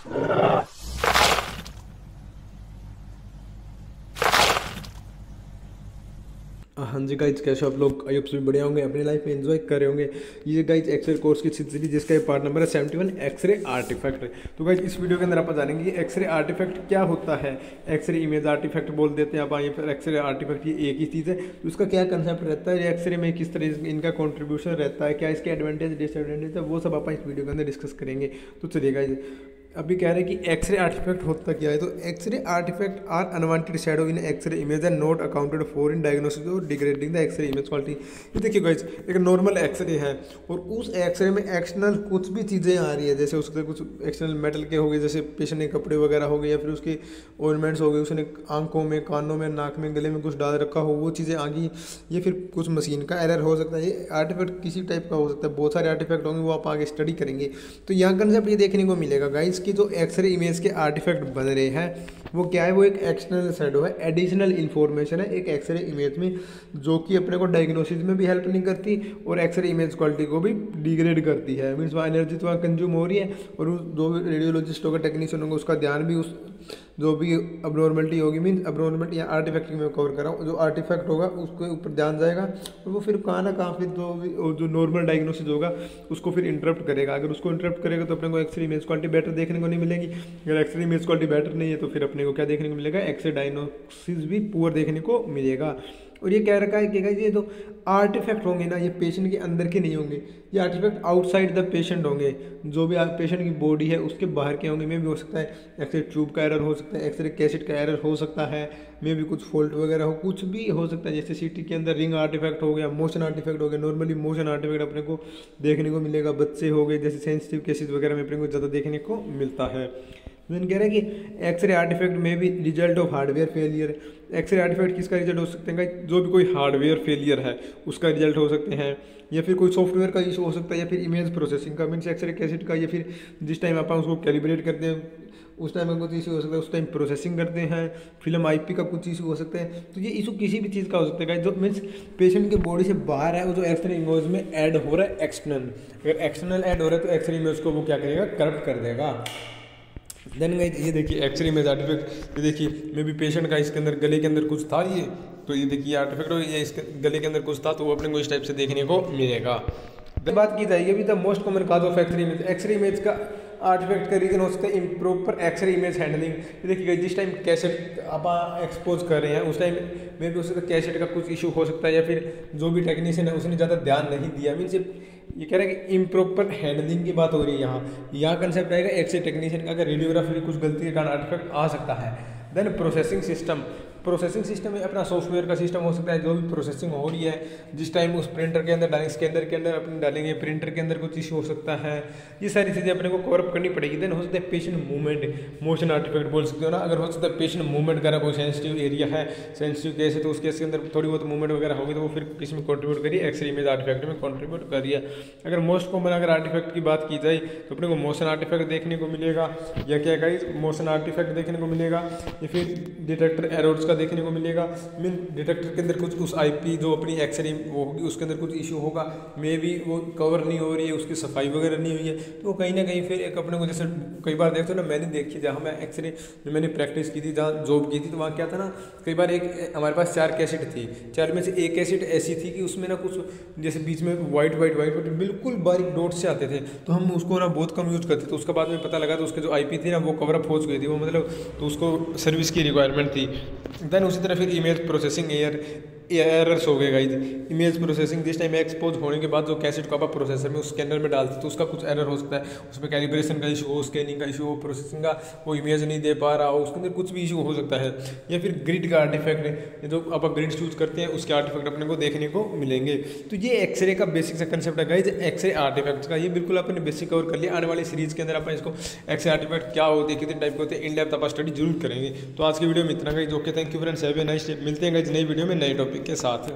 हाँ जी गाइज़ कैसे आप लोग? आई सभी बढ़िया होंगे, अपनी लाइफ में एंजॉय कर रहे होंगे। ये गाइज़ एक्सरे कोर्स की सीरीज़ जिसका ये पार्ट नंबर है सेवेंटी वन एक्सरे आर्टिफैक्ट तो गाइज़ इस वीडियो के अंदर आप जानेंगे एक्सरे आर्टिफैक्ट क्या होता है। एक्सरे इमेज आर्टिफैक्ट बोल देते हैं आप आइए फिर एक्सरे आर्टिफैक्ट ये एक ही चीज़ है। तो उसका क्या कंसेप्ट रहता है? एक्सरे में किस तरह इनका कॉन्ट्रीब्यूशन रहता है? क्या इसके एडवांटेज डिसएडवांटेज है? वो सब आप इस वीडियो के अंदर डिस्कस करेंगे। तो चलिए गाइज़ अभी कह रहे हैं कि एक्सरे आर्टिफैक्ट होता क्या है तो x-ray artifact are unwanted shadow in x-ray image and not accounted for in diagnosis और degrading the x-ray image quality ये देखिए गाइस एक नॉर्मल एक्सरे है, और उस एक्सरे में एक्सटर्नल कुछ भी चीज़ें आ रही है, जैसे उसके कुछ एक्सटर्नल मेटल के हो गए, जैसे पेशेंट के कपड़े वगैरह हो गए, या फिर उसके ऑर्नामेंट्स हो गए, उसने आँखों में, कानों में, नाक में, गले में कुछ डाल रखा हो, वो चीज़ें आ गई, या फिर कुछ मशीन का एरर हो सकता है। ये आर्टिफैक्ट किसी टाइप का हो सकता है, बहुत सारे आर्टिफैक्ट होंगे, वो आप आगे स्टडी करेंगे। तो यहाँ कंसेप्ट ये देखने को मिलेगा गाइस की जो एक्सरे इमेज के आर्टिफैक्ट बन रहे हैं वो क्या है, वो एक एक्सटर्नल शेडो है एडिशनल इन्फॉर्मेशन है, एक एक्सरे इमेज में, जो कि अपने को डायग्नोसिस में भी हेल्प नहीं करती और एक्सरे इमेज क्वालिटी को भी डिग्रेड करती है। मीन्स वहाँ एनर्जी तो वहाँ कंज्यूम हो रही है और उस जो भी रेडियोलॉजिस्ट होगा टेक्नीशियन होगा, उसका ध्यान भी उस जो भी अबनॉर्मलिटी होगी मीन अबनॉर्मलिटी या आर्टिफैक्ट में कवर कर रहा हूँ जो आर्टिफैक्ट होगा, उसके ऊपर ध्यान जाएगा और वो फिर कहाँ ना कहाँ फिर जो भी जो नॉर्मल डायग्नोसिस होगा, उसको फिर इंटरप्ट करेगा। अगर उसको इंटरप्ट करेगा तो अपने को एक्सरे इमेज क्वालिटी बेटर देखने को नहीं मिलेगी। अगर एक्सरे इमेज क्वालिटी बेटर नहीं है तो फिर अपने को, क्या देखने को मिलेगा? एक्सरे डायग्नोसिस भी पुअर देखने को मिलेगा। और ये कह रखा है कि ये जो आर्टिफैक्ट होंगे ना, ये पेशेंट के अंदर के नहीं होंगे। ये आर्टिफैक्ट आउटसाइड द पेशेंट होंगे। जो भी पेशेंट की बॉडी है, उसके बाहर के होंगे। में भी हो सकता है एक्सरे ट्यूब का एरर हो सकता है एक्सरे कैसेट का एरर हो सकता है। मे भी कुछ फॉल्ट वगैरह हो, कुछ भी हो सकता है। जैसे सीटी के अंदर रिंग आर्टिफैक्ट हो गया मोशन आर्टिफैक्ट हो गया। नॉर्मली मोशन आर्टिफैक्ट अपने को देखने को मिलेगा। बच्चे हो गए, जैसे सेंसिटिव केसेज वगैरह में अपने को ज़्यादा देखने को मिलता है। देन कह रहे हैं कि एक्सरे आर्टिफैक्ट में भी result of hardware failure x-ray artifact किसका रिज़ल्ट हो सकते हैं? जो भी कोई हार्डवेयर फेलियर है, उसका रिज़ल्ट हो सकते हैं। या फिर कोई सॉफ्टवेयर का इशू हो सकता है, या फिर इमेज प्रोसेसिंग का। मीन्स एक्सरे कैसेट का, या फिर जिस टाइम आप उसको कैलिब्रेट करते हैं, उस टाइम कुछ इशू हो सकता है, उस टाइम प्रोसेसिंग करते हैं। फ़िल्म आईपी का कुछ इशू हो सकता है। तो ये इशू किसी भी चीज़ का हो सकता है। जो मीन्स पेशेंट के बॉडी से बाहर है, वो जो एक्सरे इमेज में ऐड हो रहा है एक्सटर्नल अगर एक्सटर्नल ऐड हो रहा है तो एक्सरे इमेज को वो क्या करेगा? करप्ट कर देगा। देन गई ये देखिए एक्सरे में आर्टिफेक्ट ये देखिए, मे बी पेशेंट का इसके अंदर, गले के अंदर कुछ था ये तो ये देखिए आर्टिफेक्ट हो ये इसके, गले के अंदर कुछ था तो वो अपने को इस टाइप से देखने को मिलेगा। बात की जाएगी, अभी the most common cause of x-ray image x-ray image का आर्टिफैक्ट का रीजन हो सकता है एक्सरे इमेज हैंडलिंग देखिए जिस टाइम कैसेट आप एक्सपोज कर रहे हैं, उस टाइम मे भी हो सकता है कैसेट का कुछ इशू हो सकता है या फिर जो भी टेक्नीशियन है, उसने ज़्यादा ध्यान नहीं दिया। मीन्स ये कह रहे हैं कि इम्प्रॉपर हैंडलिंग की बात हो रही है यहाँ। यहाँ कंसेप्ट आएगा एक्सरे टेक्नीशियन का, अगर रेडियोग्राफी कुछ गलती के कारण आर्टिफैक्ट आ सकता है। Then processing system processing system में अपना सॉफ्टवेयर का सिस्टम हो सकता है, जो भी प्रोसेसिंग हो रही है, जिस टाइम उस प्रिंटर के अंदर डालेंगे स्कैनर के अंदर अपने डालेंगे प्रिंटर के अंदर कुछ इशू हो सकता है, ये सारी चीज़ें अपने को कवरअप करनी पड़ेगी। देन हो सकता है पेशेंट मूवमेंट मोशन आर्टिफैक्ट बोल सकते हो ना? अगर हो सकता है पेशेंट मूवमेंट कर, कोई सेंसिटिव एरिया है सेंसिटिव केस है तो उस केस के अंदर थोड़ी बहुत मूवमेंट वगैरह होगी तो वो फिर इसमें कॉन्ट्रीब्यूट करिए एक्सरे इमेज आर्टिफैक्ट में कॉन्ट्रीब्यूट करिए। अगर मोस्ट कॉमन अगर आर्टिफैक्ट की बात की जाए तो अपने को मोशन आर्टिफैक्ट देखने को मिलेगा, या क्या कहीं मोशन आर्टिफैक्ट देखने को मिलेगा, या फिर डिटेक्टर एरोड्स का देखने को मिलेगा। मीन डिटेक्टर के अंदर कुछ उस आईपी जो अपनी एक्सरे वो होगी, उसके अंदर कुछ इशू होगा। मे भी वो कवर नहीं हो रही है, उसकी सफ़ाई वगैरह नहीं हुई है। तो कहीं ना कहीं फिर एक अपने को जैसे कई बार देखते हो ना, मैंने देखी जहाँ मैं एक्सरे जो मैंने प्रैक्टिस की थी, जहाँ जॉब की थी तो वहाँ क्या था ना, कई बार एक हमारे पास चार कैसेट थी। चार में से एक कैसेट ऐसी थी कि उसमें ना कुछ जैसे बीच में वाइट वाइट वाइट वाइट बिल्कुल बारीक डॉट से आते थे। तो हम उसको ना बहुत कम यूज़ करते थे। तो उसके बाद में पता लगा तो उसके जो आईपी थी ना, वो कवरअप हो चुकी थी। वो मतलब तो उसको सर्विस की रिक्वायरमेंट थी। देन उसी तरह फिर ईमेल प्रोसेसिंग एयर एरर्स हो गए गाइज़ इमेज प्रोसेसिंग जिस टाइम एक्सपोज होने के बाद जो कैसेट को आप प्रोसेसर में उस स्कैनर में डालते तो उसका कुछ एरर हो सकता है। उसमें कैलिब्रेशन का इशू हो स्कैनिंग का इशू हो प्रोसेसिंग का वो इमेज नहीं दे पा रहा हो, उसके अंदर कुछ भी इशू हो सकता है। या फिर ग्रिड का आर्टिफैक्ट है जो आप ग्रिड चूज़ करते हैं, उसके आर्टिफैक्ट अपने को देखने को मिलेंगे। तो ये एक्सरे का बेसिक सा कंसेप्ट है गाइज़ एक्सरे आर्टिफैक्ट का, ये बिल्कुल आपने बेसिक कवर कर लिया। आने वाली सीरीज़ के अंदर अपन इसको एक्सरे आर्टिफैक्ट क्या होते हैं, कितने टाइप के होते हैं इन डेप्थ आप स्टडी ज़रूर करेंगे। तो आज की वीडियो में इतना guys okay thank you friends a nice मिलते हैं गाइज़ नई वीडियो में नए टॉपिक के साथ